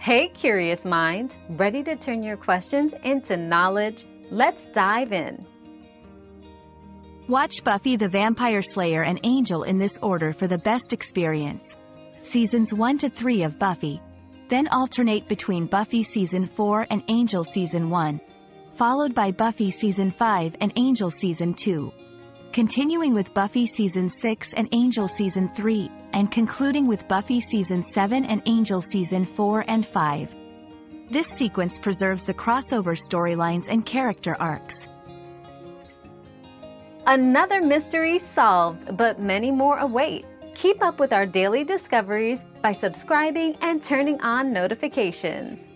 Hey, curious minds, ready to turn your questions into knowledge? Let's dive in. Watch Buffy the Vampire Slayer and Angel in this order for the best experience. Seasons 1 to 3 of Buffy. Then alternate between Buffy Season 4 and Angel Season 1. Followed by Buffy Season 5 and Angel Season 2. Continuing with Buffy Season 6 and Angel Season 3, and concluding with Buffy Season 7 and Angel Season 4 and 5. This sequence preserves the crossover storylines and character arcs. Another mystery solved, but many more await. Keep up with our daily discoveries by subscribing and turning on notifications.